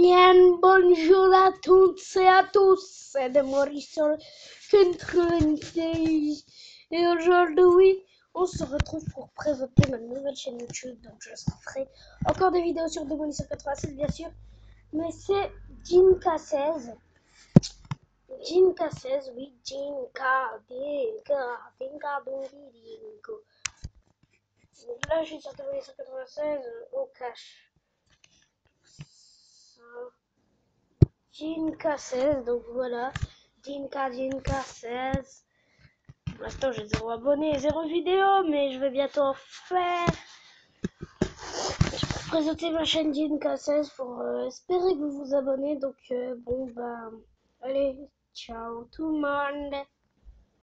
bien, bonjour à toutes et à tous, c'est de Maurice 96 et aujourd'hui on se retrouve pour présenter ma nouvelle chaîne YouTube, donc je ferai encore des vidéos sur Démolisseur 96 bien sûr, mais c'est Jinka 16 Jinka 16 oui, Jinka, Dinka, Dinka, Dungi. Là je suis sur Démolisseur 96 au cache. Jinka 16, donc voilà. Jinka, Jinka 16. Pour l'instant, j'ai zéro abonné, zéro vidéo, mais je vais bientôt en faire. Je vais présenter ma chaîne Jinka 16 pour euh, espérer que vous vous abonnez. Donc, euh, bon, bah, allez, ciao tout le monde.